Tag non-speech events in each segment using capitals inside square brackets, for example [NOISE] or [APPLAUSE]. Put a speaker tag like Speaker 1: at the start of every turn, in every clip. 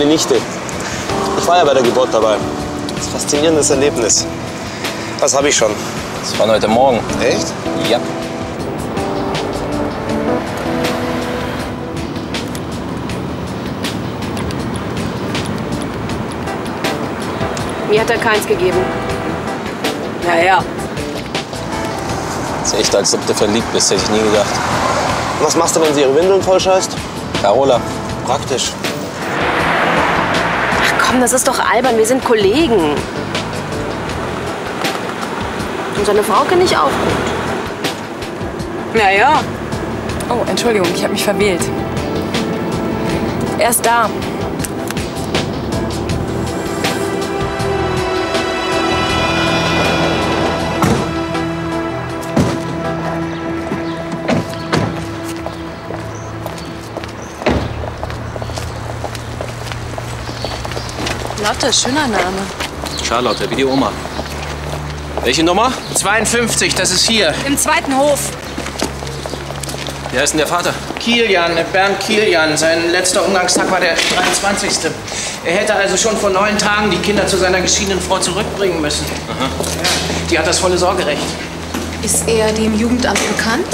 Speaker 1: meine Nichte. Ich war ja bei der Geburt dabei. Das ist ein faszinierendes Erlebnis. Was habe ich schon?
Speaker 2: Das war heute Morgen.
Speaker 1: Echt?
Speaker 2: Ja.
Speaker 3: Mir hat er keins gegeben. Ja, ja.
Speaker 2: ist echt, als ob du verliebt bist, hätte ich nie gedacht.
Speaker 1: Was machst du, wenn sie ihre Windeln voll scheißt?
Speaker 2: Carola.
Speaker 1: Praktisch.
Speaker 3: Komm, das ist doch albern. Wir sind Kollegen. Und seine Frau kenne ich auch gut.
Speaker 4: Ja, ja. Oh, Entschuldigung, ich habe mich verwählt. Er ist da. Lotte, schöner Name.
Speaker 2: Charlotte, wie die Oma. Welche Nummer?
Speaker 5: 52, das ist hier.
Speaker 4: Im zweiten Hof.
Speaker 2: Wie heißt denn der Vater?
Speaker 5: Kilian, Bernd Kilian. Sein letzter Umgangstag war der 23. Er hätte also schon vor neun Tagen die Kinder zu seiner geschiedenen Frau zurückbringen müssen. Ja, die hat das volle Sorgerecht.
Speaker 4: Ist er dem Jugendamt bekannt?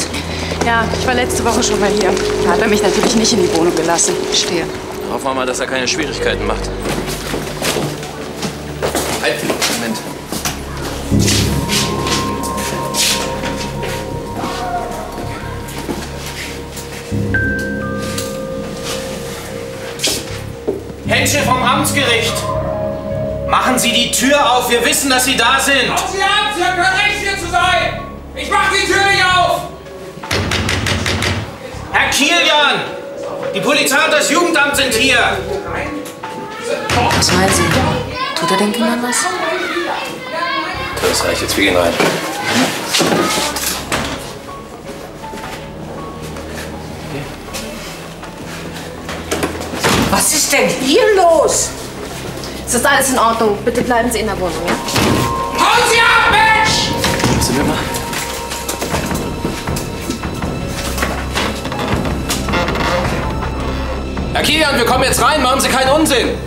Speaker 4: Ja, ich war letzte Woche schon mal hier. Da hat er mich natürlich nicht in die Wohnung gelassen. Stehe.
Speaker 2: Hoffen wir mal, dass er keine Schwierigkeiten macht.
Speaker 5: Henschel vom Amtsgericht. Machen Sie die Tür auf. Wir wissen, dass Sie da sind.
Speaker 6: Machen Sie ab! Sie haben kein Recht, hier zu sein! Ich mach die Tür nicht auf!
Speaker 5: Herr Kilian! Die Polizei und das Jugendamt sind hier.
Speaker 4: Was meinen Sie? Tut er den Kindern was?
Speaker 2: Das reicht jetzt, wir gehen rein.
Speaker 3: Denn hier los? Es ist alles in Ordnung. Bitte bleiben Sie in der Wohnung, ja?
Speaker 6: Hauen Sie ab, Mensch!
Speaker 2: Sind wir mal? Herr Kilian, wir kommen jetzt rein. Machen Sie keinen Unsinn.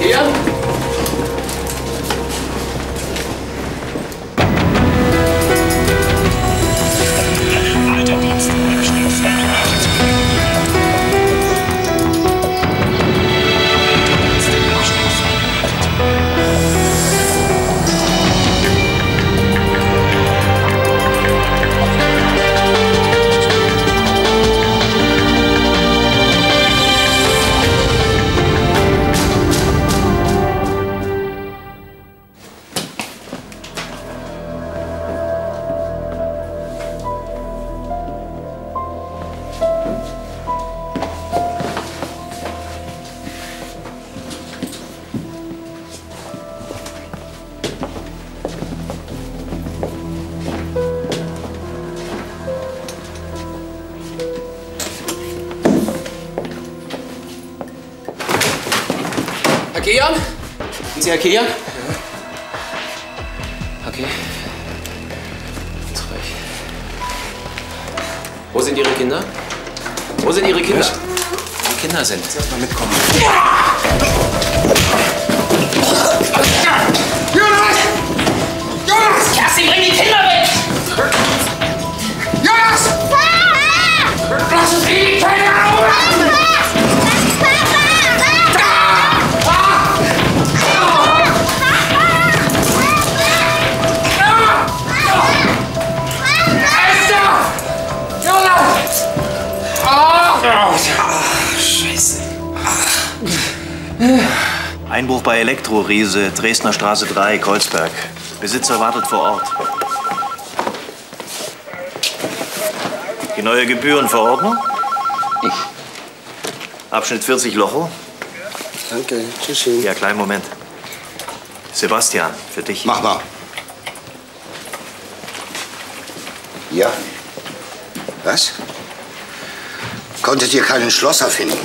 Speaker 2: Kilian? Sind
Speaker 7: bei Elektroriese, Dresdner Straße 3, Kreuzberg. Besitzer wartet vor Ort. Die neue Gebührenverordnung? Abschnitt 40 Locho?
Speaker 1: Danke. Tschüssi.
Speaker 7: Ja, kleinen Moment. Sebastian, für dich.
Speaker 8: Mach mal. Ja. Was? Konntet ihr keinen Schlosser finden?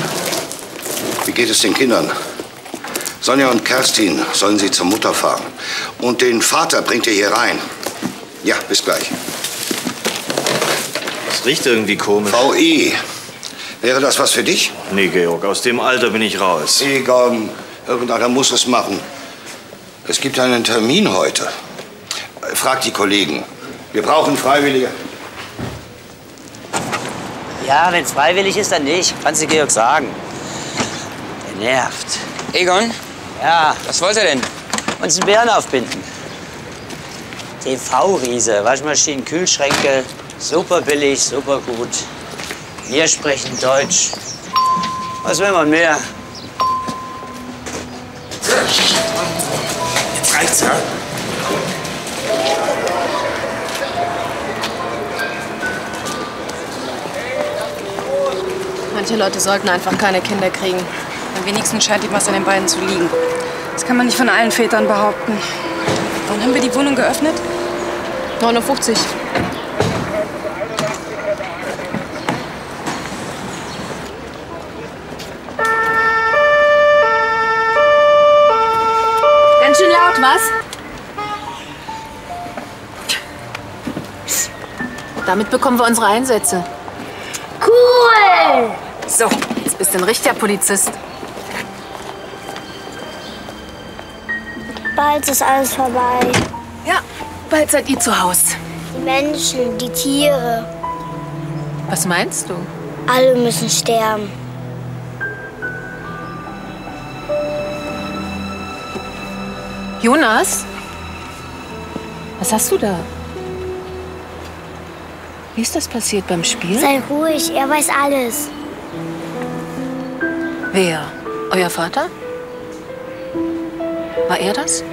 Speaker 8: Wie geht es den Kindern? Sonja und Kerstin sollen sie zur Mutter fahren. Und den Vater bringt ihr hier rein. Ja, bis gleich.
Speaker 2: Was
Speaker 7: Es riecht irgendwie komisch.
Speaker 8: VE. Wäre das was für dich?
Speaker 7: Nee, Georg, aus dem Alter bin ich raus.
Speaker 8: Egon, irgendeiner muss es machen. Es gibt einen Termin heute. Frag die Kollegen. Wir brauchen Freiwillige.
Speaker 9: Ja, wenn es freiwillig ist, dann nicht. Kannst du Georg sagen. Der nervt.
Speaker 10: Egon,
Speaker 9: Ja,
Speaker 10: was wollt ihr denn?
Speaker 9: uns einen Bären aufbinden. TV-Riese, Waschmaschinen, Kühlschränke, super billig, super gut. Wir sprechen Deutsch. Was will man mehr?
Speaker 2: Jetzt reicht's, ja?
Speaker 11: Manche Leute sollten einfach keine Kinder kriegen.
Speaker 4: Am wenigsten scheint ihm was an den beiden zu liegen. Das kann man nicht von allen Vätern behaupten. Wann haben wir die Wohnung geöffnet?
Speaker 11: 59. Ganz schön laut, was? Damit bekommen wir unsere Einsätze.
Speaker 12: Cool!
Speaker 11: So, jetzt bist du ein richtiger Polizist.
Speaker 12: Bald ist alles vorbei.
Speaker 11: Ja, bald seid ihr zu Hause.
Speaker 12: Die Menschen, die Tiere,
Speaker 11: Was meinst du?
Speaker 12: alle müssen sterben.
Speaker 11: Jonas? Was hast du da? Wie ist das passiert beim Spiel?
Speaker 12: Sei ruhig, er weiß alles.
Speaker 11: Wer? Euer Vater? War er das?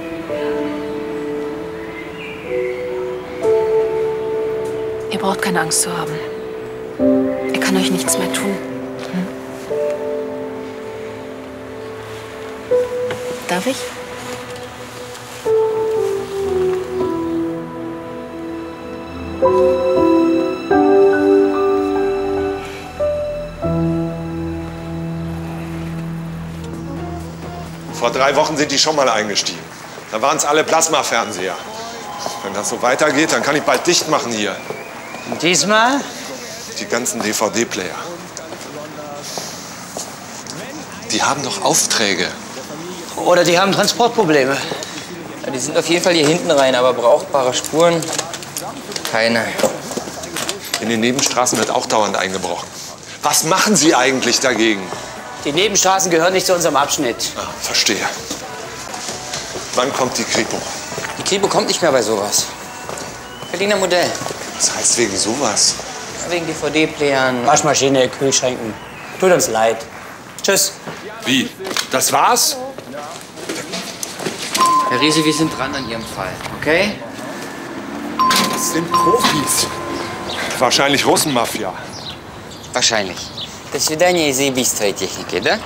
Speaker 11: Ihr braucht keine Angst zu haben. Er kann euch nichts mehr tun. Hm? Darf ich?
Speaker 13: Vor drei Wochen sind die schon mal eingestiegen. Da waren es alle Plasmafernseher. Wenn das so weitergeht, dann kann ich bald dicht machen hier.
Speaker 9: Und diesmal?
Speaker 13: Die ganzen DVD-Player. Die haben doch Aufträge.
Speaker 9: Oder die haben Transportprobleme.
Speaker 10: Ja, die sind auf jeden Fall hier hinten rein, aber brauchbare Spuren? Keine.
Speaker 13: In den Nebenstraßen wird auch dauernd eingebrochen. Was machen Sie eigentlich dagegen?
Speaker 9: Die Nebenstraßen gehören nicht zu unserem Abschnitt.
Speaker 13: Ah, verstehe. Wann kommt die Kripo?
Speaker 10: Die Kripo kommt nicht mehr bei sowas. Berliner Modell.
Speaker 13: Das heißt wegen sowas.
Speaker 10: Ja, Wegen DVD-Playern.
Speaker 9: Waschmaschine, Kühlschränken. Tut uns leid. Tschüss.
Speaker 13: Wie? Das war's?
Speaker 10: Herr Riese, wir sind dran an Ihrem Fall, okay?
Speaker 13: Das sind Profis. Wahrscheinlich Russenmafia.
Speaker 10: Wahrscheinlich. До свидания из-за убийства и техники, да?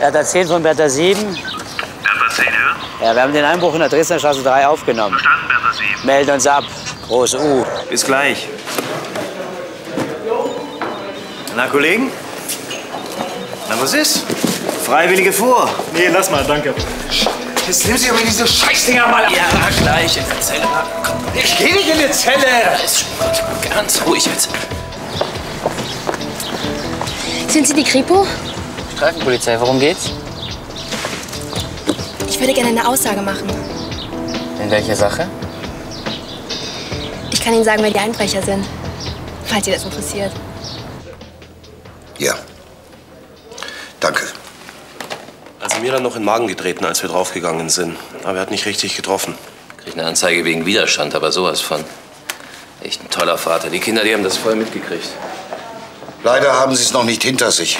Speaker 9: Bertha 10 von Bertha 7.
Speaker 7: Bertha 10, ja?
Speaker 9: Ja, wir haben den Einbruch in der Dresdner Straße 3 aufgenommen.
Speaker 7: Verstanden, Bertha 7.
Speaker 9: Melden uns ab. Groß U.
Speaker 7: Bis gleich. Na, Kollegen? Na, was ist? Freiwillige vor.
Speaker 14: Nee, lass mal, danke.
Speaker 5: Jetzt nehmen Sie aber diese Scheißdinger mal ab.
Speaker 2: Ja, gleich in der Zelle. Komm,
Speaker 5: Ich gehe nicht in die Zelle.
Speaker 2: ist schon gut. Ganz ruhig jetzt.
Speaker 12: Sind Sie die Kripo?
Speaker 10: Streifenpolizei, worum geht's?
Speaker 12: Ich würde gerne eine Aussage machen.
Speaker 10: In welcher Sache?
Speaker 12: Ich kann Ihnen sagen, wer die Einbrecher sind. Falls Sie das interessiert.
Speaker 8: Ja. Danke.
Speaker 15: Also mir dann noch in den Magen getreten, als wir draufgegangen sind. Aber er hat nicht richtig getroffen.
Speaker 2: Krieg eine Anzeige wegen Widerstand, aber sowas von. Echt ein toller Vater. Die Kinder, die haben das voll mitgekriegt.
Speaker 8: Leider haben Sie es noch nicht hinter sich.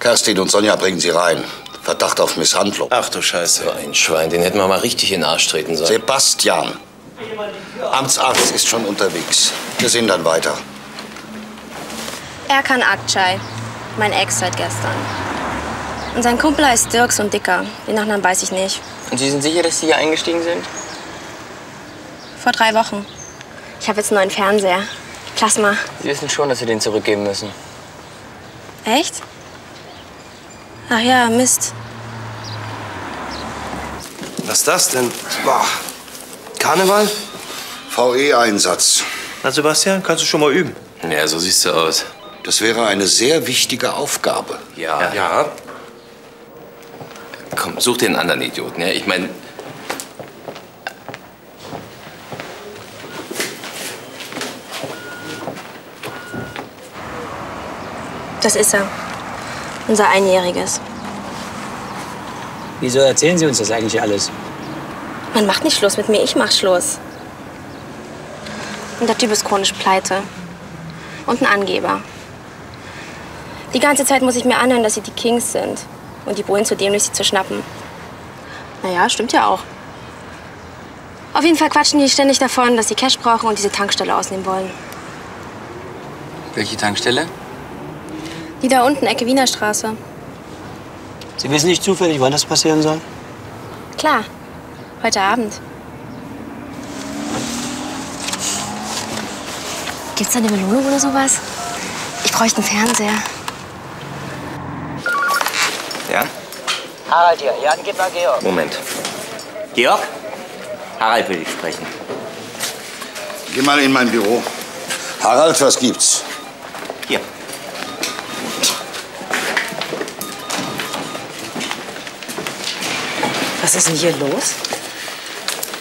Speaker 8: Kerstin und Sonja bringen Sie rein. Verdacht auf Misshandlung.
Speaker 15: Ach du Scheiße.
Speaker 2: So ein Schwein, den hätten wir mal richtig in den Arsch treten sollen.
Speaker 8: Sebastian. Amtsarzt ist schon unterwegs. Wir sehen dann weiter.
Speaker 12: Erkan Akçay, mein Ex seit gestern. Und sein Kumpel heißt Dirks und Dicker. Den Nachnamen weiß ich nicht.
Speaker 10: Und Sie sind sicher, dass Sie hier eingestiegen sind?
Speaker 12: Vor drei Wochen. Ich habe jetzt einen neuen Fernseher. Plasma.
Speaker 10: Sie wissen schon, dass Sie den zurückgeben müssen.
Speaker 12: Echt? Ach ja, Mist.
Speaker 15: Was ist das denn? Boah. Karneval?
Speaker 8: VE-Einsatz.
Speaker 7: Na, Sebastian, kannst du schon mal üben?
Speaker 2: Ja, so siehst du aus.
Speaker 8: Das wäre eine sehr wichtige Aufgabe.
Speaker 2: Ja.
Speaker 15: Ja.
Speaker 2: Komm, such den anderen Idioten. Ja, ich meine,
Speaker 12: Das ist er. Unser Einjähriges.
Speaker 9: Wieso erzählen Sie uns das eigentlich alles?
Speaker 12: Man macht nicht Schluss mit mir, ich mach Schluss. Und der Typ ist chronisch pleite. Und ein Angeber. Die ganze Zeit muss ich mir anhören, dass sie die Kings sind. Und die Bullen zu dämlich, sie zu schnappen. Naja, stimmt ja auch. Auf jeden Fall quatschen die ständig davon, dass sie Cash brauchen und diese Tankstelle ausnehmen wollen.
Speaker 10: Welche Tankstelle?
Speaker 12: Die da unten, Ecke Wiener Straße.
Speaker 9: Sie wissen nicht zufällig, wann das passieren soll?
Speaker 12: Klar, heute Abend. Gibt's da eine Belohnung oder sowas? Ich bräuchte einen Fernseher.
Speaker 9: Ja? Harald hier. Jan, gib mal Georg.
Speaker 2: Moment.
Speaker 9: Georg? Harald will ich sprechen.
Speaker 8: Geh mal in mein Büro. Harald, was gibt's?
Speaker 9: Hier.
Speaker 14: Was ist denn hier los?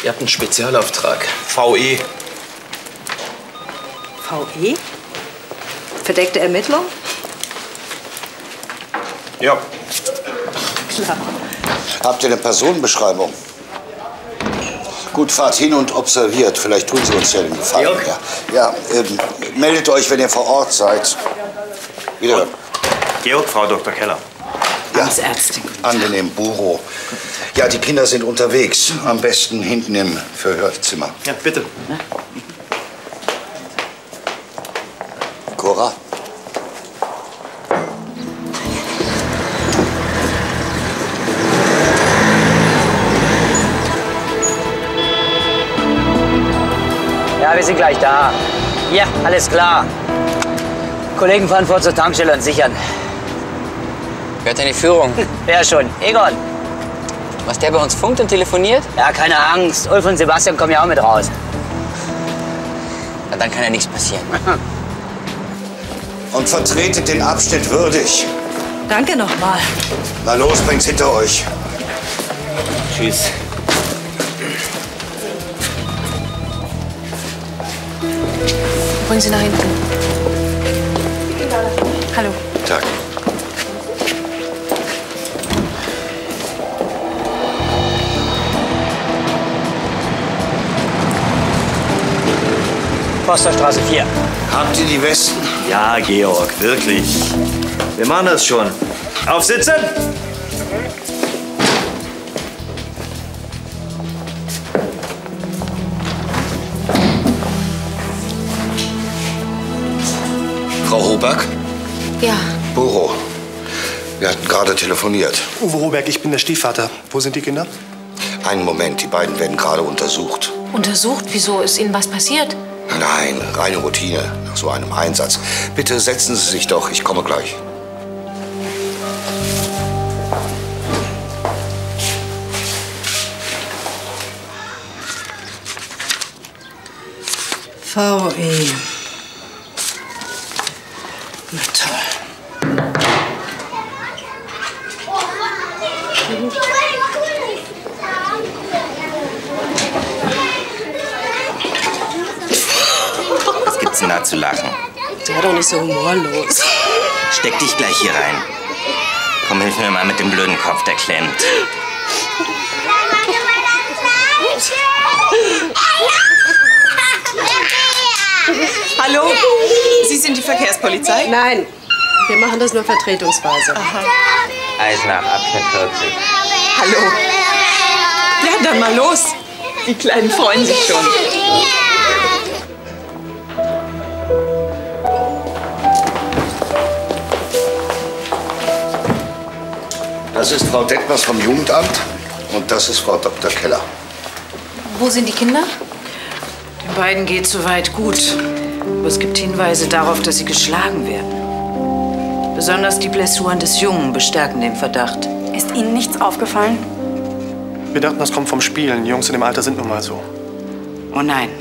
Speaker 15: Ihr habt einen Spezialauftrag. VE.
Speaker 14: VE? Verdeckte Ermittlung?
Speaker 8: Ja.
Speaker 14: Klar.
Speaker 8: Habt ihr eine Personenbeschreibung? Gut, fahrt hin und observiert. Vielleicht tun Sie uns ja den Gefallen. Ja, ja ähm, meldet euch, wenn ihr vor Ort seid. Wiederhören.
Speaker 7: Georg, Frau Dr. Keller.
Speaker 8: Ja, angenehm, Büro. Ja, die Kinder sind unterwegs. Am besten hinten im Verhörzimmer.
Speaker 7: Ja, bitte.
Speaker 8: Cora,
Speaker 9: Ja, wir sind gleich da. Ja, alles klar. Kollegen fahren vor zur Tankstelle und sichern.
Speaker 10: Wer hat denn die Führung? [LAUGHS]
Speaker 9: Wer schon? Egon.
Speaker 10: Was, der bei uns funkt und telefoniert?
Speaker 9: Ja, keine Angst. Ulf und Sebastian kommen ja auch mit raus.
Speaker 10: Na, dann kann ja nichts passieren. [LAUGHS]
Speaker 8: und vertretet den Abschnitt würdig.
Speaker 14: Danke nochmal.
Speaker 8: Na los, bringt's hinter euch.
Speaker 9: Tschüss.
Speaker 11: Wollen Sie nach hinten? Hallo.
Speaker 8: Tag.
Speaker 9: Posterstraße 4.
Speaker 8: Habt ihr die Westen?
Speaker 7: Ja, Georg, wirklich. Wir machen das schon. Aufsitzen!
Speaker 8: Frau Hoback?
Speaker 11: Ja,
Speaker 8: Buro. Wir hatten gerade telefoniert.
Speaker 15: Uwe Roberg, ich bin der Stiefvater. Wo sind die Kinder?
Speaker 8: Einen Moment, die beiden werden gerade untersucht.
Speaker 11: untersucht. Wieso? Ist Ihnen was passiert?
Speaker 8: Nein, reine Routine nach so einem Einsatz. Bitte setzen Sie sich doch, ich komme gleich.
Speaker 14: VE. Na toll.
Speaker 16: Da zu lachen?
Speaker 14: Sei doch nicht so humorlos.
Speaker 16: Steck dich gleich hier rein. Komm, hilf mir mal mit dem blöden Kopf, der klemmt.
Speaker 14: Hallo? Sie sind die Verkehrspolizei? Nein, wir machen das nur vertretungsweise.
Speaker 16: Eisenach, Abschnitt 40.
Speaker 14: Hallo? Ja, dann mal los. Die Kleinen freuen sich schon.
Speaker 8: Das ist Frau Detmers vom Jugendamt und das ist Frau Dr. Keller.
Speaker 11: Wo sind die Kinder?
Speaker 14: Den beiden geht soweit gut. Aber es gibt Hinweise darauf, dass sie geschlagen werden. Besonders die Blessuren des Jungen bestärken den Verdacht.
Speaker 4: Ist Ihnen nichts aufgefallen?
Speaker 15: Wir dachten, das kommt vom Spielen. Die Jungs in dem Alter sind nun mal so.
Speaker 14: Oh nein.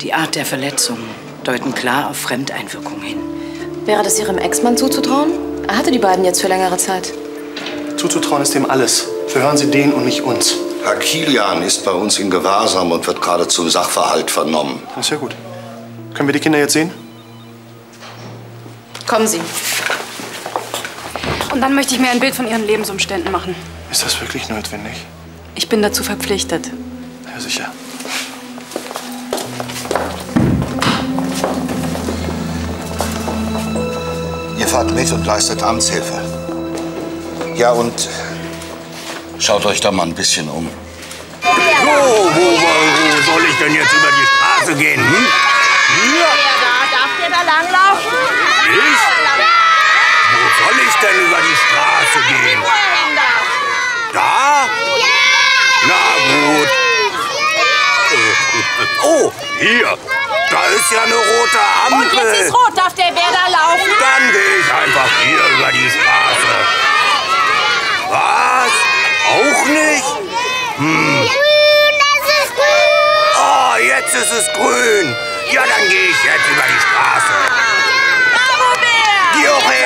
Speaker 14: Die Art der Verletzungen deuten klar auf Fremdeinwirkung hin.
Speaker 11: Wäre das Ihrem Ex-Mann zuzutrauen? Er hatte die beiden jetzt für längere Zeit.
Speaker 17: Zuzutrauen ist dem alles. Verhören Sie den und nicht uns.
Speaker 8: Herr Kilian ist bei uns in Gewahrsam und wird gerade zum Sachverhalt vernommen.
Speaker 17: Das ist ja gut. Können wir die Kinder jetzt sehen?
Speaker 4: Kommen Sie. Und dann möchte ich mir ein Bild von Ihren Lebensumständen machen.
Speaker 17: Ist das wirklich notwendig?
Speaker 4: Ich bin dazu verpflichtet.
Speaker 17: Ja, sicher.
Speaker 8: Ihr fahrt mit und leistet Amtshilfe. Ja, und schaut euch da mal ein bisschen um.
Speaker 1: So, wo, wo, wo soll ich denn jetzt über die Straße gehen? Hm? Hier?
Speaker 18: Darf der da langlaufen?
Speaker 1: Ich? Wo soll ich denn über die Straße gehen? Da? Na gut. Oh, hier. Da ist ja eine rote Ampel.
Speaker 18: Und jetzt ist rot. Darf der Bär da laufen?
Speaker 1: Dann gehe ich einfach hier über die Straße. Was? Auch nicht? Hm.
Speaker 18: Das ist grün.
Speaker 1: Oh, jetzt ist es grün. Ja, dann gehe ich jetzt über die Straße.
Speaker 18: Bravo, Bär.
Speaker 1: Juche,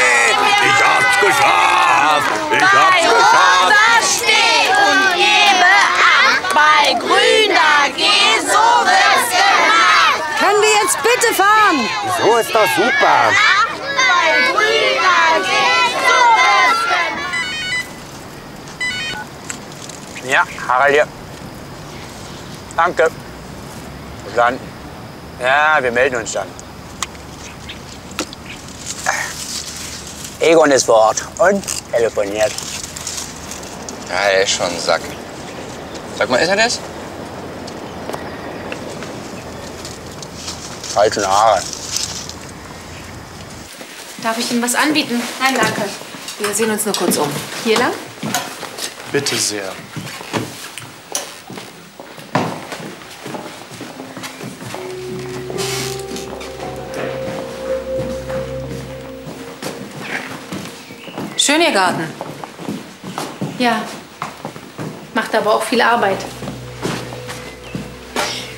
Speaker 1: ich hab's geschafft. Ich hab's geschafft.
Speaker 18: Steht und gebe Acht bei grüner Geh, so wird's gemacht.
Speaker 19: Können wir jetzt bitte fahren?
Speaker 1: So ist doch super.
Speaker 18: Bei grüner Geh, so wird's gemacht.
Speaker 9: Ja, Harald hier. Danke. Verstanden. Ja, wir melden uns dann. Egon ist vor Ort und telefoniert.
Speaker 10: Ja, der ist schon ein Sack. Sag mal, ist er das?
Speaker 9: Falschen Haare.
Speaker 11: Darf ich Ihnen was anbieten? Nein, danke. Wir sehen uns nur kurz um. Hier lang?
Speaker 17: Bitte sehr.
Speaker 11: Schön, Ihr Garten. Ja. Macht aber auch viel Arbeit.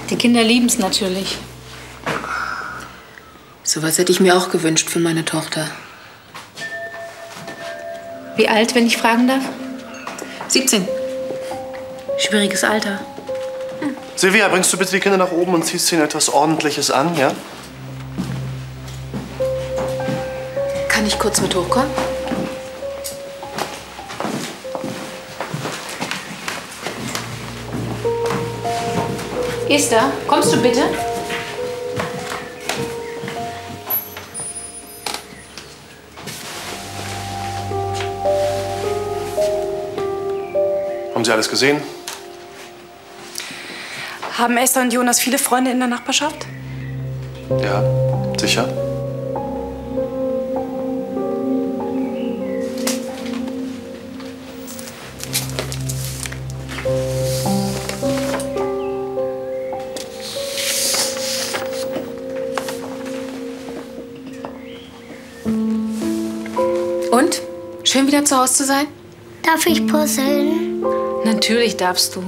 Speaker 11: Die Kinder lieben es natürlich. Sowas hätte ich mir auch gewünscht für meine Tochter. Wie alt, wenn ich fragen darf? 17. Schwieriges Alter.
Speaker 17: Silvia, bringst du bitte die Kinder nach oben und ziehst ihnen etwas Ordentliches an, ja?
Speaker 11: Kann ich kurz mit hochkommen? Esther, kommst du bitte?
Speaker 17: Haben Sie alles gesehen?
Speaker 4: Haben Esther und Jonas viele Freunde in der Nachbarschaft?
Speaker 17: Ja, sicher.
Speaker 11: Schön wieder zu Hause zu sein?
Speaker 18: Darf ich puzzeln?
Speaker 11: Natürlich darfst du.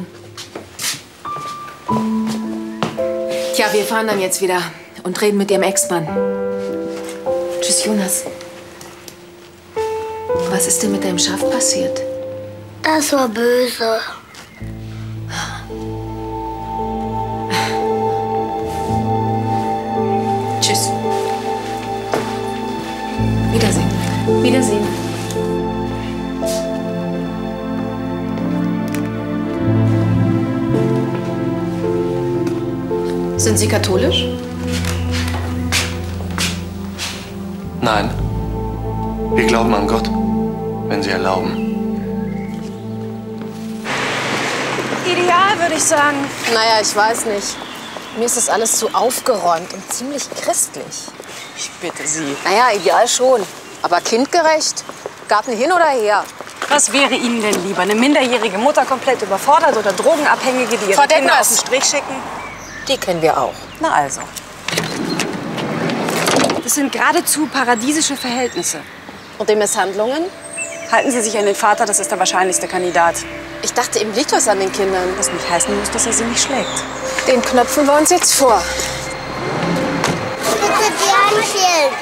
Speaker 11: Tja, wir fahren dann jetzt wieder und reden mit ihrem Ex-Mann. Tschüss, Jonas. Was ist denn mit deinem Schaf passiert?
Speaker 18: Das war böse.
Speaker 11: Sind Sie katholisch?
Speaker 17: Nein. Wir glauben an Gott, wenn Sie erlauben.
Speaker 4: Ideal, würde ich sagen.
Speaker 3: Naja, ich weiß nicht. Mir ist das alles zu aufgeräumt und ziemlich christlich.
Speaker 4: Ich bitte Sie.
Speaker 3: Naja, ideal schon. Aber kindgerecht? Garten hin oder her?
Speaker 4: Was wäre Ihnen denn lieber? Eine minderjährige Mutter komplett überfordert oder Drogenabhängige, die ihre
Speaker 3: Frau
Speaker 4: Kinder auf den Strich schicken?
Speaker 3: Die kennen wir auch.
Speaker 4: Na also. Das sind geradezu paradiesische Verhältnisse.
Speaker 3: Und die Misshandlungen?
Speaker 4: Halten Sie sich an den Vater, das ist der wahrscheinlichste Kandidat.
Speaker 3: Ich dachte, ihm liegt was an den Kindern.
Speaker 4: Was nicht heißen muss, dass er sie nicht schlägt.
Speaker 3: Den knöpfen wir uns jetzt vor.
Speaker 18: bitte die Handschellen.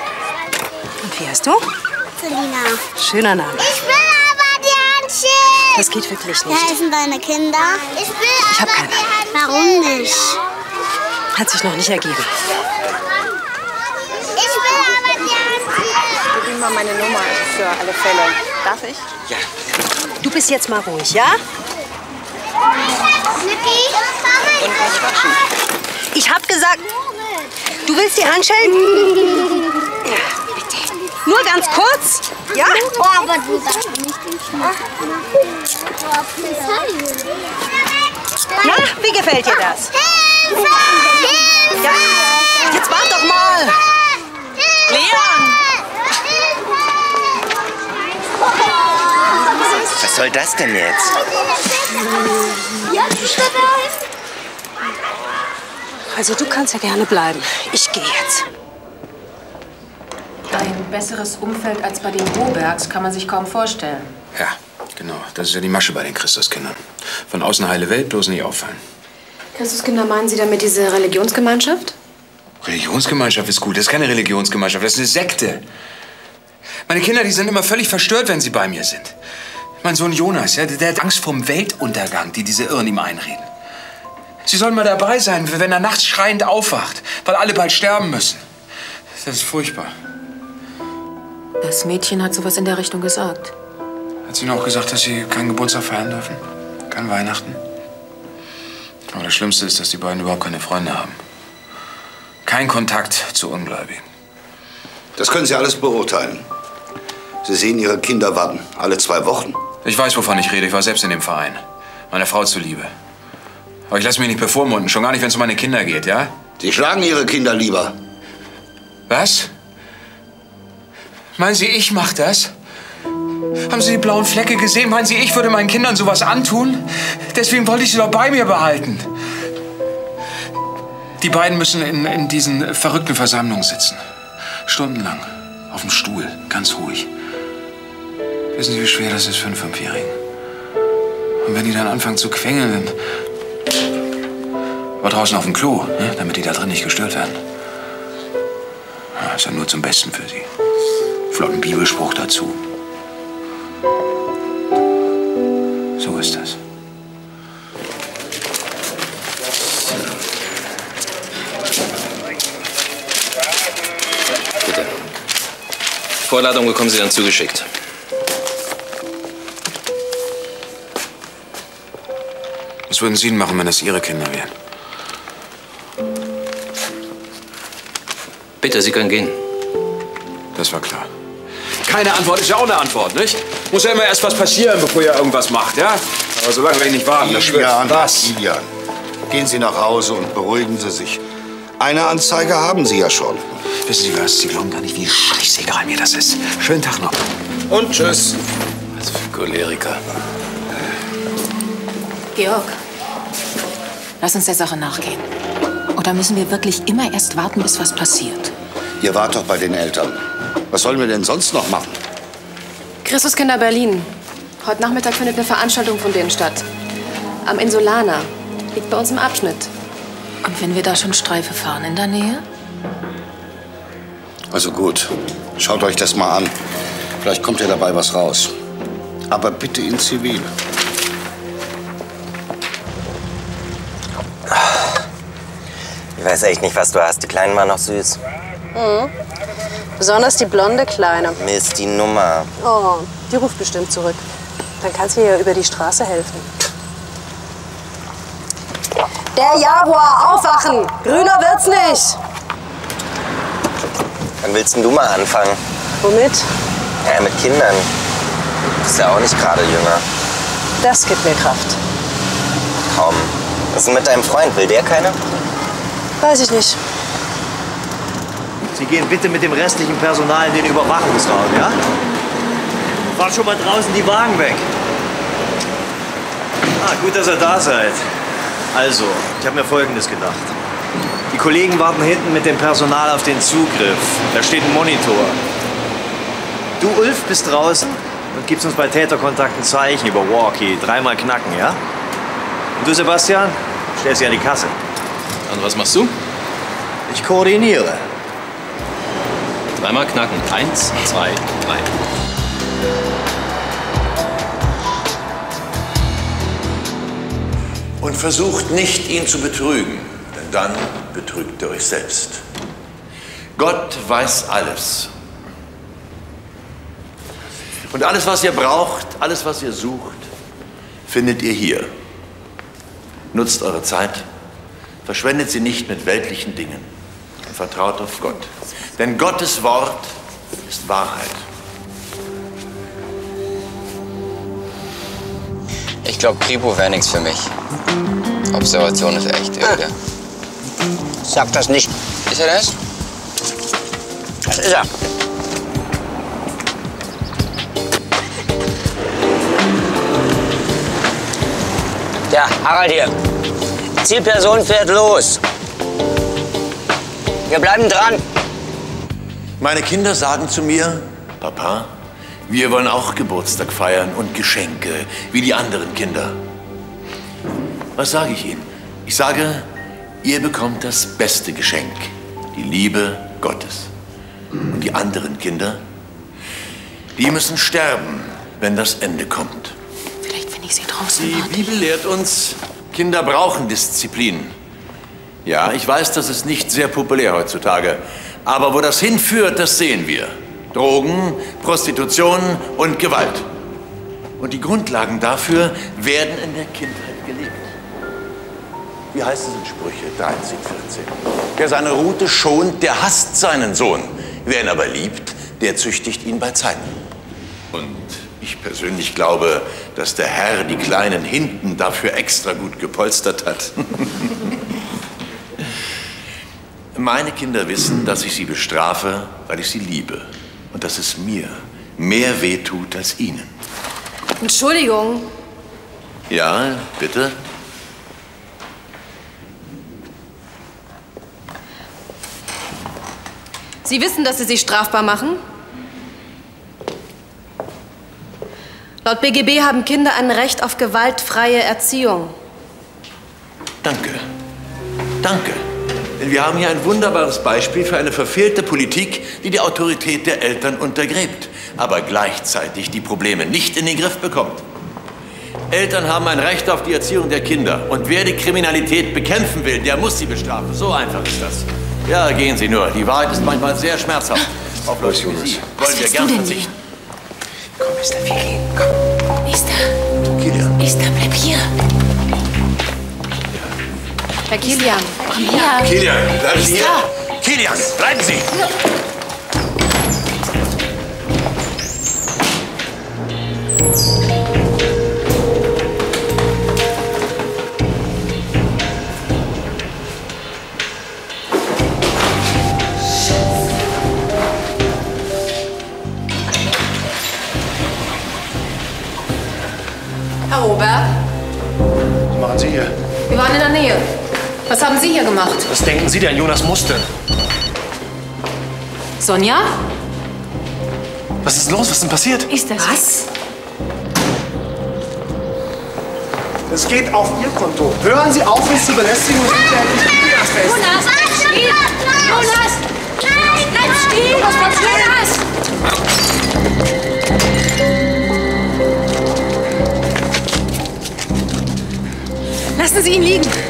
Speaker 19: Und wie heißt du?
Speaker 18: Selina.
Speaker 19: Schöner Name.
Speaker 18: Ich will aber die.
Speaker 19: Das geht wirklich
Speaker 18: Wie
Speaker 19: nicht.
Speaker 18: heißen deine Kinder? Ich will
Speaker 19: Ich hab
Speaker 18: aber
Speaker 19: keine.
Speaker 18: die. Warum nicht?
Speaker 19: Hat sich noch nicht ergeben.
Speaker 18: Ich will aber die Handschellen.
Speaker 4: Gib ihm mal meine Nummer für alle Fälle. Darf ich?
Speaker 19: Ja. Du bist jetzt mal ruhig, ja?
Speaker 18: Nippi, komm
Speaker 19: Und nicht waschen. Ich hab gesagt, du willst die Handschellen? Ja, bitte. Nur ganz kurz, ja?
Speaker 18: Oh, aber du sagst nicht den
Speaker 19: Na, wie gefällt dir das?
Speaker 18: Hilfe! Hilfe!
Speaker 19: Ja, jetzt wart doch mal.
Speaker 16: Leon! Was soll das denn jetzt?
Speaker 19: Also du kannst ja gerne bleiben. Ich gehe jetzt.
Speaker 11: Ein besseres Umfeld als bei den Bobergs kann man sich kaum vorstellen.
Speaker 6: Ja, genau. Das ist ja die Masche bei den Christuskindern. Von außen heile Welt, bloß nicht auffallen.
Speaker 3: Christuskinder, meinen Sie damit diese Religionsgemeinschaft?
Speaker 6: Religionsgemeinschaft ist gut. Das ist keine Religionsgemeinschaft, das ist eine Sekte. Meine Kinder, die sind immer völlig verstört, wenn sie bei mir sind. Mein Sohn Jonas, ja, der hat Angst vorm Weltuntergang, die diese Irren ihm einreden. Sie sollen mal dabei sein, wenn er nachts schreiend aufwacht, weil alle bald sterben müssen. Das ist furchtbar.
Speaker 11: Das Mädchen hat sowas in der Richtung gesagt.
Speaker 6: Hat sie noch gesagt, dass sie keinen Geburtstag feiern dürfen? Kein Weihnachten? Aber das Schlimmste ist, dass die beiden überhaupt keine Freunde haben. Kein Kontakt zu Ungläubigen.
Speaker 8: Das können Sie alles beurteilen. Sie sehen Ihre Kinder wann? Alle zwei Wochen?
Speaker 6: Ich weiß, wovon ich rede. Ich war selbst in dem Verein. Meiner Frau zuliebe. Aber ich lasse mich nicht bevormunden, schon gar nicht, wenn es um meine Kinder geht, ja?
Speaker 8: Sie schlagen Ihre Kinder lieber.
Speaker 6: Was? Meinen Sie, ich mach das? Haben Sie die blauen Flecke gesehen? Meinen Sie, ich würde meinen Kindern sowas antun? Deswegen wollte ich sie doch bei mir behalten. Die beiden müssen in, in diesen verrückten Versammlungen sitzen. Stundenlang. Auf dem Stuhl. Ganz ruhig. Wissen Sie, wie schwer das ist für einen Fünfjährigen? Und wenn die dann anfangen zu quengeln, dann... Aber draußen auf dem Klo, ne? damit die da drin nicht gestört werden. Ja, ist ja nur zum Besten für sie. Flotten Bibelspruch dazu. So ist das.
Speaker 2: Bitte. Vorladung bekommen Sie dann zugeschickt.
Speaker 6: Was würden Sie machen, wenn das Ihre Kinder wären?
Speaker 2: Bitte, Sie können gehen.
Speaker 6: Das war klar. Keine Antwort ist ja auch eine Antwort, nicht? Muss ja immer erst was passieren, bevor ihr irgendwas macht, ja? Aber so lange werde ich nicht warten. Das.
Speaker 8: Ilian,
Speaker 6: Was?
Speaker 8: Ilian, gehen Sie nach Hause und beruhigen Sie sich. Eine Anzeige haben Sie ja schon.
Speaker 6: Wissen Sie was? Sie glauben gar nicht, wie scheißegal mir das ist. Schönen Tag noch.
Speaker 8: Und tschüss.
Speaker 2: Was für Choleriker.
Speaker 11: Georg, lass uns der Sache nachgehen. Oder müssen wir wirklich immer erst warten, bis was passiert?
Speaker 8: Ihr wart doch bei den Eltern. Was sollen wir denn sonst noch machen?
Speaker 3: Christuskinder Berlin. Heute Nachmittag findet eine Veranstaltung von denen statt. Am Insulaner. Liegt bei uns im Abschnitt.
Speaker 11: Und wenn wir da schon Streife fahren in der Nähe?
Speaker 8: Also gut, schaut euch das mal an. Vielleicht kommt ja dabei was raus. Aber bitte in Zivil.
Speaker 16: Ich weiß echt nicht, was du hast. Die Kleinen waren noch süß.
Speaker 19: Mhm. Besonders die blonde Kleine.
Speaker 16: Mist, die Nummer.
Speaker 19: Oh, die ruft bestimmt zurück. Dann kannst du ihr über die Straße helfen. Der Jaguar, aufwachen! Grüner wird's nicht!
Speaker 16: Wann willst du mal anfangen?
Speaker 19: Womit?
Speaker 16: Ja, mit Kindern. Du bist ja auch nicht gerade jünger.
Speaker 19: Das gibt mir Kraft.
Speaker 16: Kaum. Was ist denn mit deinem Freund? Will der keine?
Speaker 19: Weiß ich nicht.
Speaker 7: Sie gehen bitte mit dem restlichen Personal in den Überwachungsraum, ja? Fahrt schon mal draußen die Wagen weg. Ah, gut, dass ihr da seid. Also, ich habe mir Folgendes gedacht. Die Kollegen warten hinten mit dem Personal auf den Zugriff. Da steht ein Monitor. Du, Ulf, bist draußen und gibst uns bei Täterkontakt ein Zeichen über Walkie. Dreimal knacken, ja? Und du, Sebastian, stellst dich an die Kasse.
Speaker 2: Und was machst du?
Speaker 7: Ich koordiniere.
Speaker 2: Dreimal knacken. Eins, zwei, drei.
Speaker 20: Und versucht nicht, ihn zu betrügen, denn dann betrügt ihr euch selbst. Gott weiß alles. Und alles, was ihr braucht, alles, was ihr sucht, findet ihr hier. Nutzt eure Zeit, verschwendet sie nicht mit weltlichen Dingen und vertraut auf Gott. Denn Gottes Wort ist Wahrheit.
Speaker 10: Ich glaube, Kripo wäre nichts für mich. Observation ist echt öde.
Speaker 9: Sag das nicht.
Speaker 10: Ist er das?
Speaker 9: Das ist er. Ja, Harald hier. Zielperson fährt los. Wir bleiben dran.
Speaker 20: Meine Kinder sagen zu mir, Papa, wir wollen auch Geburtstag feiern und Geschenke, wie die anderen Kinder. Was sage ich ihnen? Ich sage, ihr bekommt das beste Geschenk, die Liebe Gottes. Und die anderen Kinder, die müssen sterben, wenn das Ende kommt.
Speaker 11: Vielleicht, wenn ich sie draußen
Speaker 20: Die
Speaker 11: warte.
Speaker 20: Bibel lehrt uns, Kinder brauchen Disziplin. Ja, ich weiß, das ist nicht sehr populär heutzutage. Aber wo das hinführt, das sehen wir. Drogen, Prostitution und Gewalt. Und die Grundlagen dafür werden in der Kindheit gelegt. Wie heißt es in Sprüche 13, 14? Wer seine Rute schont, der hasst seinen Sohn. Wer ihn aber liebt, der züchtigt ihn bei Zeiten. Und ich persönlich glaube, dass der Herr die Kleinen hinten dafür extra gut gepolstert hat. [LAUGHS] Meine Kinder wissen, dass ich sie bestrafe, weil ich sie liebe. Und dass es mir mehr weh tut als ihnen.
Speaker 3: Entschuldigung.
Speaker 20: Ja, bitte?
Speaker 3: Sie wissen, dass Sie sich strafbar machen? Laut BGB haben Kinder ein Recht auf gewaltfreie Erziehung.
Speaker 20: Danke. Danke. Denn wir haben hier ein wunderbares Beispiel für eine verfehlte Politik, die die Autorität der Eltern untergräbt, aber gleichzeitig die Probleme nicht in den Griff bekommt. Eltern haben ein Recht auf die Erziehung der Kinder. Und wer die Kriminalität bekämpfen will, der muss sie bestrafen. So einfach ist das. Ja, gehen Sie nur. Die Wahrheit ist manchmal sehr schmerzhaft. Auf Leute wie Sie wollen wir gern verzichten.
Speaker 11: Komm, Mister, wir gehen. Komm. Mister.
Speaker 20: Kilian.
Speaker 11: Mister, bleib hier.
Speaker 3: Herr Kilian.
Speaker 11: Komm her.
Speaker 20: Kilian, bleiben Sie hier. Kilian, bleiben Sie.
Speaker 11: Herr Robert,
Speaker 6: Was machen Sie hier?
Speaker 11: wir waren in der Nähe. Was haben Sie hier gemacht?
Speaker 6: Was denken Sie denn? Jonas musste.
Speaker 11: Sonja?
Speaker 6: Was ist los? Was ist denn passiert?
Speaker 11: Ist das was?
Speaker 21: Es geht auf Ihr Konto. Hören Sie auf, mich zu belästigen und sind endlich wieder fest.
Speaker 18: Jonas, bleib stehen! Jonas! Nein! Bleib stehen!
Speaker 21: Jonas, bleib stehen!
Speaker 3: Lassen Sie ihn liegen.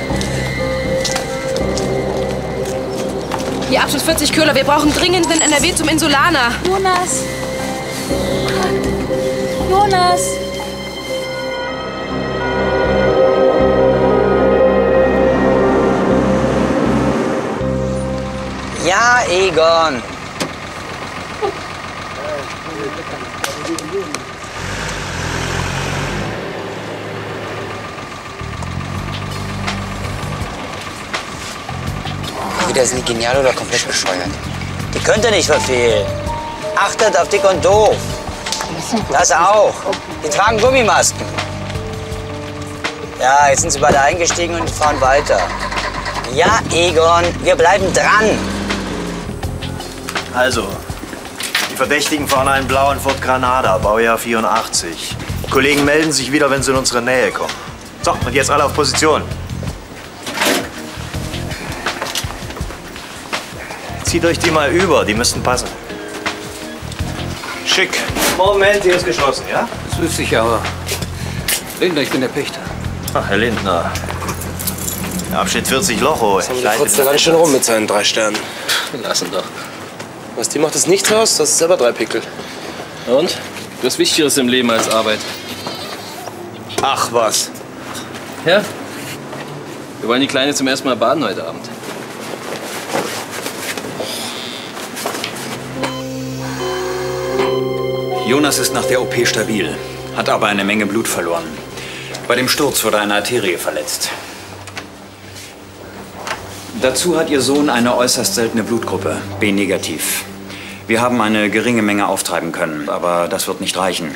Speaker 3: Hier Abschnitt 40 Köhler. Wir brauchen dringend einen NRW zum Insulaner.
Speaker 18: Jonas! Jonas!
Speaker 9: Ja, Egon.
Speaker 10: Entweder sind die genial oder komplett bescheuert.
Speaker 9: Die könnte nicht verfehlen. Achtet auf dick und doof. Das auch. Die tragen Gummimasken. Ja, jetzt sind sie beide eingestiegen und fahren weiter. Ja, Egon, wir bleiben dran.
Speaker 7: Also, die Verdächtigen fahren einen blauen Ford Granada, Baujahr 84. Die Kollegen melden sich wieder, wenn sie in unsere Nähe kommen. So, und jetzt alle auf Position. Zieht euch die mal über, die müssten passen. Schick. Moment, hier ist geschlossen, ja?
Speaker 22: Das wüsste ich aber. Lindner, ich bin der Pächter.
Speaker 7: Ach, Herr Lindner. Der Abschnitt 40 Loch, oh.
Speaker 15: Jetzt der fotzt da ganz schön rum mit seinen drei Sternen.
Speaker 2: Lass ihn doch.
Speaker 15: Was, die macht das nichts aus? Das ist selber drei Pickel.
Speaker 2: Und? Du hast Wichtigeres im Leben als Arbeit.
Speaker 7: Ach was.
Speaker 2: Ja? Wir wollen die Kleine zum ersten Mal baden heute Abend.
Speaker 23: Jonas ist nach der OP stabil, hat aber eine Menge Blut verloren. Bei dem Sturz wurde eine Arterie verletzt. Dazu hat Ihr Sohn eine äußerst seltene Blutgruppe, B-negativ. Wir haben eine geringe Menge auftreiben können, aber das wird nicht reichen.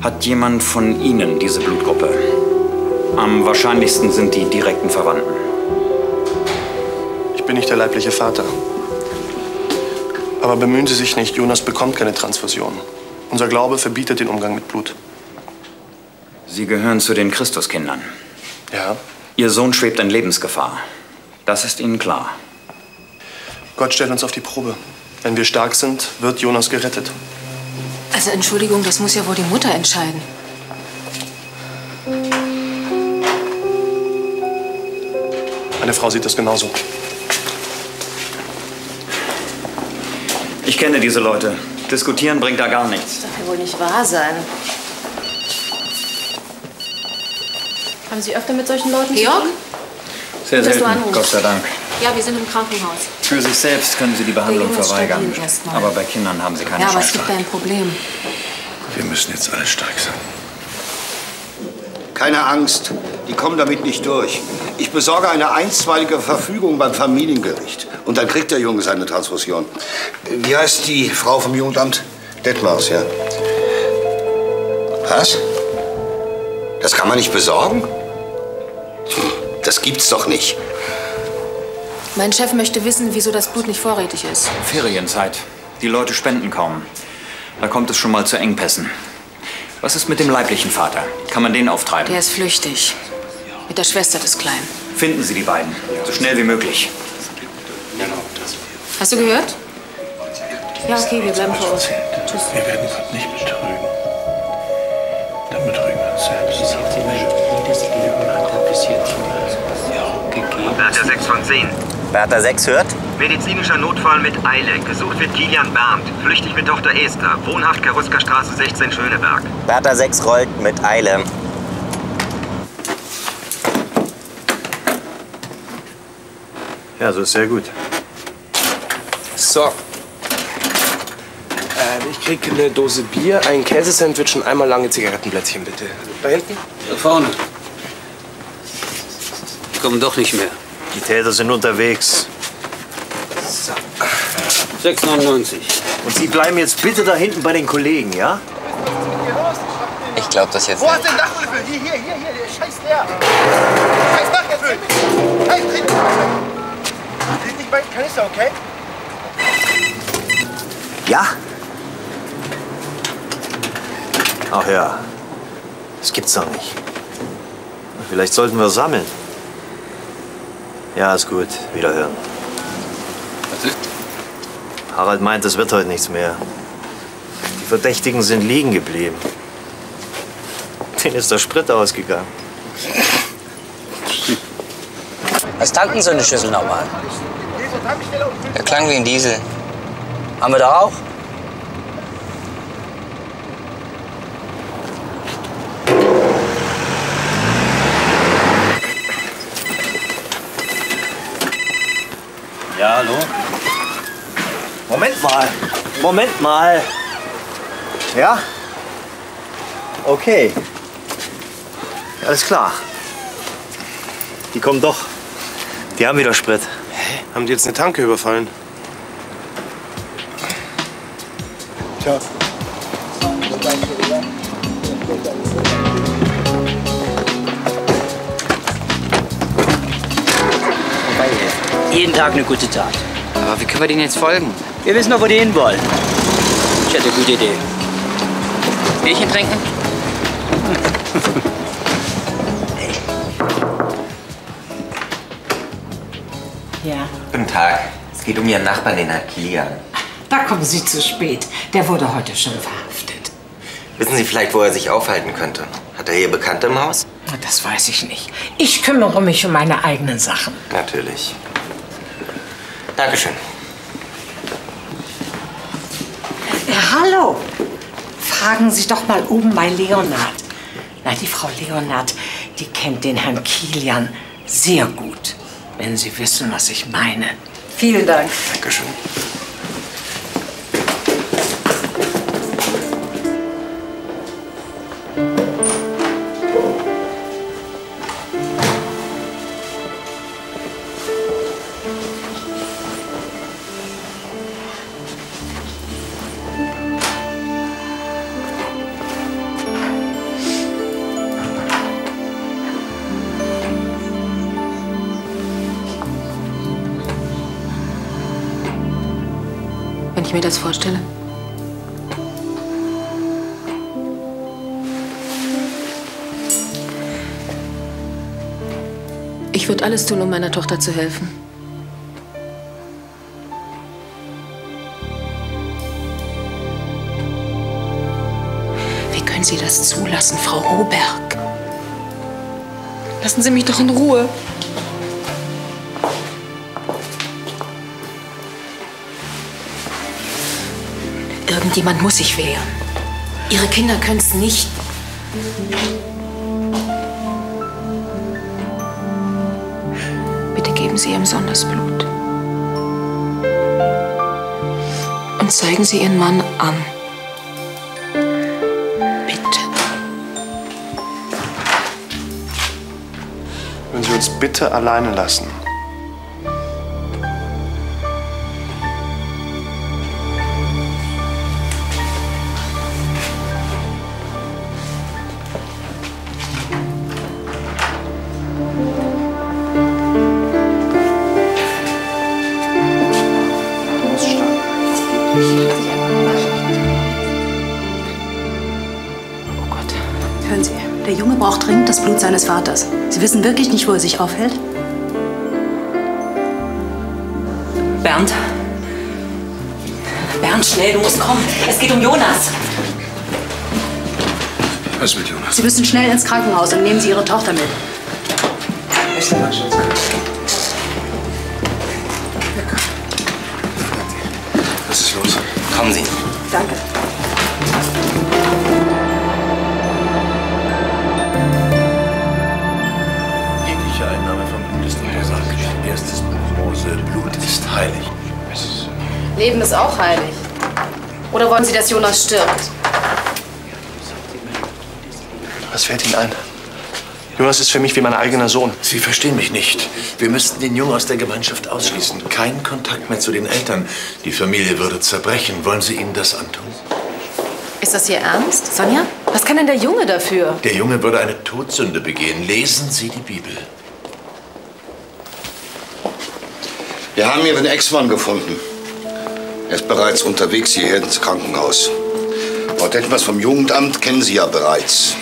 Speaker 23: Hat jemand von Ihnen diese Blutgruppe? Am wahrscheinlichsten sind die direkten Verwandten.
Speaker 15: Ich bin nicht der leibliche Vater. Aber bemühen Sie sich nicht, Jonas bekommt keine Transfusion. Unser Glaube verbietet den Umgang mit Blut.
Speaker 23: Sie gehören zu den Christuskindern.
Speaker 15: Ja.
Speaker 23: Ihr Sohn schwebt in Lebensgefahr. Das ist Ihnen klar.
Speaker 15: Gott stellt uns auf die Probe. Wenn wir stark sind, wird Jonas gerettet.
Speaker 11: Also Entschuldigung, das muss ja wohl die Mutter entscheiden.
Speaker 15: Meine Frau sieht das genauso.
Speaker 23: Ich kenne diese Leute. Diskutieren bringt da gar nichts.
Speaker 3: Das darf ja wohl nicht wahr sein. Haben Sie öfter mit solchen Leuten
Speaker 11: Georg?
Speaker 3: zu tun?
Speaker 23: Sehr selten. Gott sei Dank.
Speaker 11: Ja, wir sind im Krankenhaus.
Speaker 23: Für sich selbst können Sie die Behandlung verweigern. Aber bei Kindern haben Sie keine
Speaker 11: ja, aber es
Speaker 23: Chance.
Speaker 11: gibt da ein Problem.
Speaker 20: Wir müssen jetzt alle stark sein.
Speaker 8: Keine Angst, die kommen damit nicht durch. Ich besorge eine einstweilige Verfügung beim Familiengericht. Und dann kriegt der Junge seine Transfusion. Wie heißt die Frau vom Jugendamt? Detmars, ja. Was? Das kann man nicht besorgen? Das gibt's doch nicht.
Speaker 11: Mein Chef möchte wissen, wieso das Blut nicht vorrätig ist.
Speaker 23: Ferienzeit. Die Leute spenden kaum. Da kommt es schon mal zu Engpässen. Was ist mit dem leiblichen Vater? Kann man den auftreiben?
Speaker 11: Der ist flüchtig. Mit der Schwester des Kleinen.
Speaker 23: Finden Sie die beiden. So schnell wie möglich.
Speaker 11: Hast du gehört? Ja, okay, wir bleiben vor Ort. Tschüss.
Speaker 6: Wir werden Gott nicht betrügen. Dann betrügen wir uns selbst.
Speaker 24: Wärter 6 von 10.
Speaker 16: Wärter 6 hört?
Speaker 24: Medizinischer Notfall mit Eile. Gesucht wird Kilian Berndt. Flüchtig mit Tochter Esther. Wohnhaft Karuska Straße 16 Schöneberg.
Speaker 16: Wärter 6 rollt mit Eile.
Speaker 7: Ja, so ist sehr gut.
Speaker 15: So. Äh, ich krieg eine Dose Bier, ein Käsesandwich und einmal lange Zigarettenblättchen, bitte. Da hinten?
Speaker 22: Da vorne. Die kommen doch nicht mehr.
Speaker 7: Die Täter sind unterwegs.
Speaker 22: 6,99.
Speaker 7: Und Sie bleiben jetzt bitte da hinten bei den Kollegen, ja?
Speaker 10: Ich glaube das jetzt
Speaker 21: Wo
Speaker 10: nicht.
Speaker 21: hast du den Dachlöffel? Hier, hier, hier, hier, der scheiß der. Scheiß. Hey, dreh dich mal. Dreh dich bei den Kanister, okay?
Speaker 7: Ja? Ach ja. Das gibt's doch nicht. Vielleicht sollten wir sammeln. Ja, ist gut. Wiederhören.
Speaker 2: Was ist?
Speaker 7: Harald meint, es wird heute nichts mehr. Die Verdächtigen sind liegen geblieben. Denen ist der Sprit ausgegangen.
Speaker 10: Was tanken so eine Schüssel nochmal? Der klang wie ein Diesel. Haben wir da auch?
Speaker 7: Ja, hallo? Moment mal. Moment mal. Ja? Okay. Alles klar. Die kommen doch. Die haben wieder Sprit.
Speaker 15: Hä? Haben die jetzt eine Tanke überfallen?
Speaker 21: Tja.
Speaker 9: Jeden Tag eine gute Tat.
Speaker 10: Aber wie können wir denen jetzt folgen?
Speaker 9: Wir wissen doch, wo die hinwollen. Ich hätte eine gute Idee.
Speaker 10: Bierchen trinken? [LAUGHS]
Speaker 9: Ja.
Speaker 16: Guten Tag. Es geht um Ihren Nachbarn, den Herrn Kilian.
Speaker 25: Da kommen Sie zu spät. Der wurde heute schon verhaftet.
Speaker 16: Wissen Sie vielleicht, wo er sich aufhalten könnte? Hat er hier Bekannte im Haus?
Speaker 25: Na, Das weiß ich nicht. Ich kümmere mich um meine eigenen Sachen.
Speaker 16: Natürlich. Dankeschön.
Speaker 25: Hallo. Fragen Sie doch mal oben bei Leonard. Na, die Frau Leonard, die kennt den Herrn Kilian sehr gut. Wenn Sie wissen, was ich meine. Vielen Dank.
Speaker 16: Dankeschön.
Speaker 11: Ich mir das vorstelle. Ich würde alles tun, um meiner Tochter zu helfen. Wie können Sie das zulassen, Frau Hoberg?
Speaker 3: Lassen Sie mich doch in Ruhe.
Speaker 11: Irgendjemand muss sich wehren. Ihre Kinder können es nicht. Bitte geben Sie ihrem Sohn Blut. Und zeigen Sie Ihren Mann an. Bitte.
Speaker 17: Würden Sie uns bitte alleine lassen?
Speaker 26: Dringend das Blut seines Vaters. Sie wissen wirklich nicht, wo er sich aufhält?
Speaker 19: Bernd? Bernd, schnell, du musst kommen. Es geht um Jonas.
Speaker 6: Was mit Jonas?
Speaker 26: Sie müssen schnell ins Krankenhaus und nehmen Sie Ihre Tochter mit.
Speaker 6: Was
Speaker 3: Leben ist auch heilig. Oder wollen Sie, dass Jonas stirbt?
Speaker 17: Was fällt Ihnen ein? Jonas ist für mich wie mein eigener Sohn.
Speaker 20: Sie verstehen mich nicht. Wir müssten den Jungen aus der Gemeinschaft ausschließen. Kein Kontakt mehr zu den Eltern. Die Familie würde zerbrechen. Wollen Sie ihnen das antun?
Speaker 3: Ist das Ihr Ernst? Sonja? Was kann denn der Junge dafür?
Speaker 20: Der Junge würde eine Todsünde begehen. Lesen Sie die Bibel.
Speaker 8: Wir haben Ihren Ex-Mann gefunden. Er ist bereits unterwegs hierher ins Krankenhaus. Frau Detmers vom Jugendamt kennen Sie ja bereits.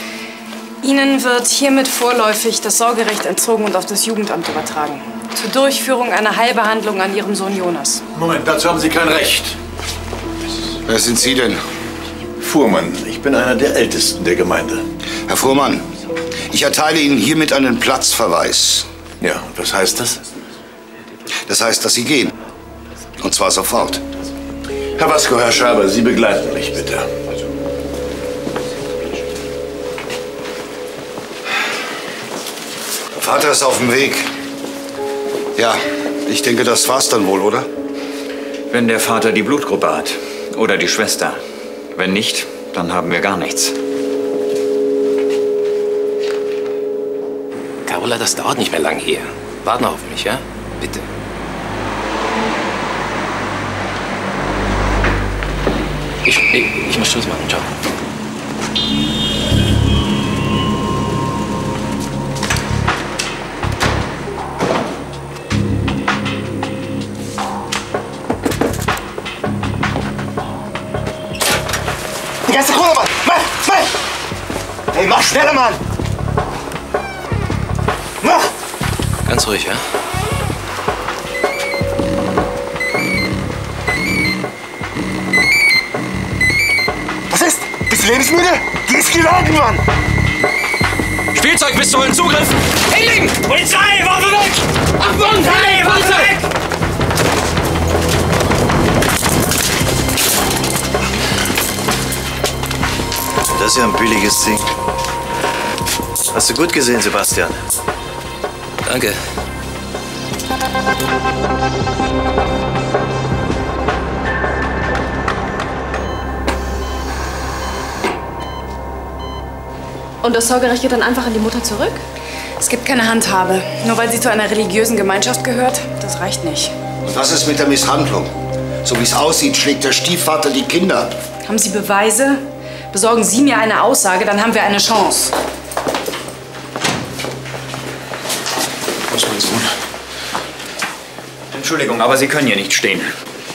Speaker 4: Ihnen wird hiermit vorläufig das Sorgerecht entzogen und auf das Jugendamt übertragen. Zur Durchführung einer Heilbehandlung an Ihrem Sohn Jonas.
Speaker 20: Moment, dazu haben Sie kein Recht.
Speaker 8: Wer sind Sie denn?
Speaker 20: Fuhrmann, ich bin einer der Ältesten der Gemeinde.
Speaker 8: Herr Fuhrmann, ich erteile Ihnen hiermit einen Platzverweis.
Speaker 20: Ja, und was heißt das?
Speaker 8: Das heißt, dass Sie gehen. Und zwar sofort.
Speaker 20: Herr Vasco, Herr Schaber, Sie begleiten mich bitte.
Speaker 8: Vater ist auf dem Weg. Ja, ich denke, das war's dann wohl, oder?
Speaker 23: Wenn der Vater die Blutgruppe hat. Oder die Schwester. Wenn nicht, dann haben wir gar nichts.
Speaker 2: Carola, das dauert nicht mehr lang hier. Wart noch auf mich, ja? Bitte. Ich, ich, ich muss Schluss machen. Ciao.
Speaker 21: Die ganze Kohle, Mann! Mach! Mach! Hey, mach schneller, Mann! Mach!
Speaker 2: Ganz ruhig, ja?
Speaker 21: Lebensmüde? Die ist geladen, Mann!
Speaker 2: Spielzeugpistolen, Zugriff! Hinlegen! Polizei, Waffe weg! Achtung, hey, Waffe weg!
Speaker 7: Das ist ja ein billiges Ding. Hast du gut gesehen, Sebastian?
Speaker 2: Danke.
Speaker 11: Und das Sorgerecht geht dann einfach an die Mutter zurück?
Speaker 4: Es gibt keine Handhabe. Nur weil sie zu einer religiösen Gemeinschaft gehört, das reicht nicht.
Speaker 8: Und was ist mit der Misshandlung? So wie es aussieht, schlägt der Stiefvater die Kinder.
Speaker 4: Haben Sie Beweise? Besorgen Sie mir eine Aussage, dann haben wir eine Chance.
Speaker 6: Wo ist mein Sohn?
Speaker 23: Entschuldigung, aber Sie können hier nicht stehen.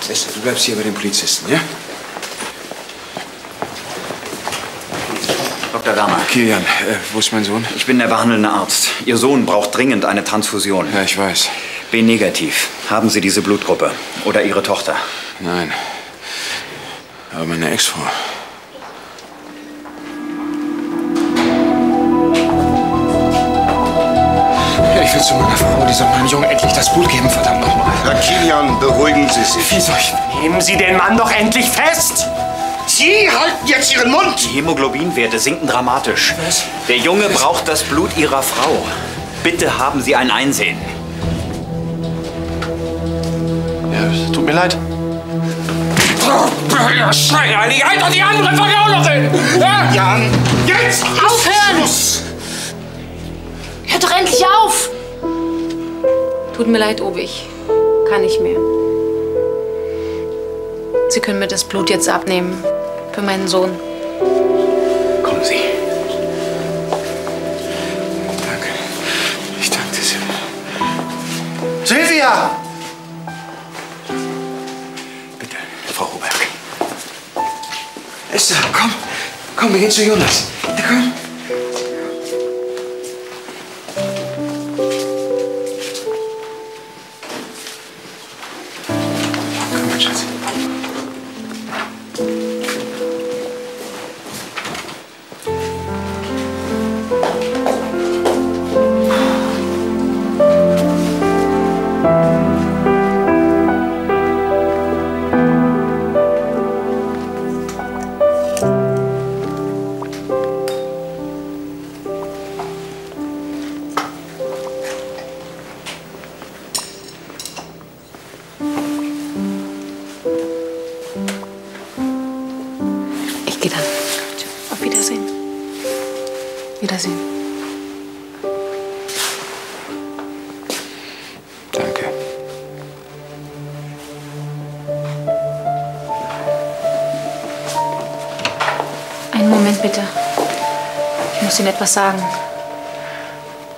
Speaker 6: Esther, du bleibst hier bei den Polizisten, ja?
Speaker 23: Dr. Dahmer.
Speaker 6: Kilian, äh, wo ist mein Sohn?
Speaker 23: Ich bin der behandelnde Arzt. Ihr Sohn braucht dringend eine Transfusion.
Speaker 6: Ja, ich weiß.
Speaker 23: B-negativ. Haben Sie diese Blutgruppe? Oder Ihre Tochter?
Speaker 6: Nein. Aber meine Ex-Frau. Ich will zu meiner Frau, die soll meinem Jungen endlich das Blut geben, verdammt nochmal.
Speaker 8: Herr Kilian, beruhigen Sie sich.
Speaker 6: Wie soll ich...
Speaker 21: Nehmen Sie den Mann doch endlich fest! Sie halten jetzt Ihren Mund!
Speaker 23: Die Hämoglobinwerte sinken dramatisch. Was? Der Junge braucht das Blut Ihrer Frau. Bitte haben Sie ein Einsehen.
Speaker 17: Ja, tut mir leid.
Speaker 6: Ja, Scheiße, die halt doch die andere Vergaunerin! Ja?
Speaker 21: Jan, jetzt!
Speaker 27: Aufhören! Hört doch endlich auf!
Speaker 11: Tut mir leid, Obig. Kann nicht mehr. Sie können mir das Blut jetzt abnehmen. Für meinen Sohn.
Speaker 23: Kommen Sie.
Speaker 6: Danke. Ich danke dir, Silvia.
Speaker 21: Silvia!
Speaker 23: Bitte, Frau Huberg.
Speaker 6: Esther, komm. Komm, wir gehen zu Jonas.
Speaker 11: Wiedersehen.
Speaker 6: Danke.
Speaker 11: Einen Moment bitte. Ich muss Ihnen etwas sagen.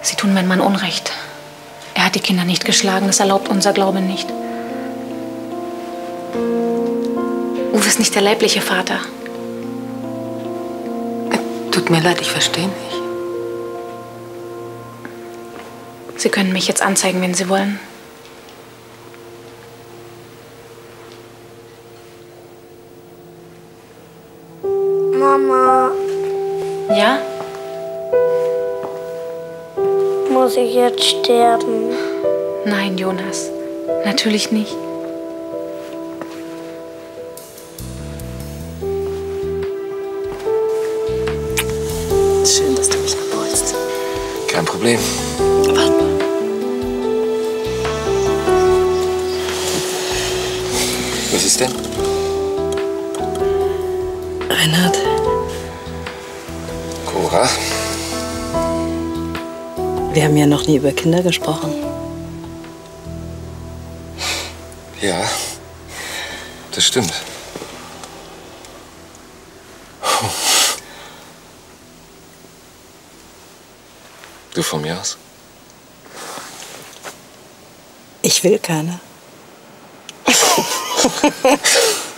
Speaker 11: Sie tun meinem Mann Unrecht. Er hat die Kinder nicht geschlagen, das erlaubt unser Glaube nicht. Uwe ist nicht der leibliche Vater.
Speaker 27: Tut mir leid, ich verstehe nicht.
Speaker 11: Sie können mich jetzt anzeigen, wenn Sie wollen.
Speaker 18: Mama,
Speaker 11: Ja?
Speaker 18: muss ich jetzt sterben?
Speaker 11: Nein, Jonas. Natürlich nicht.
Speaker 27: Schön, dass du mich abholst.
Speaker 6: Kein Problem.
Speaker 27: Warte mal.
Speaker 6: Was ist denn?
Speaker 27: Reinhard,
Speaker 6: Cora?
Speaker 27: wir haben ja noch nie über Kinder gesprochen.
Speaker 6: Ja, das stimmt. Du von mir aus?
Speaker 27: Ich will keine. ha ha ha